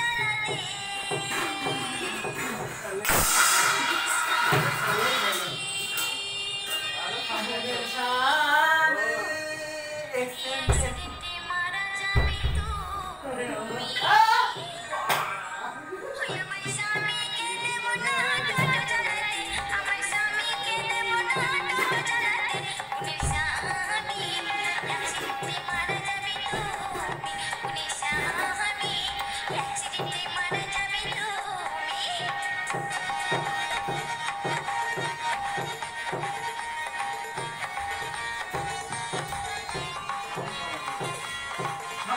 Bye.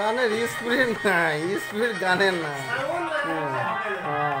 গানের speed না speed গানের না হ্যাঁ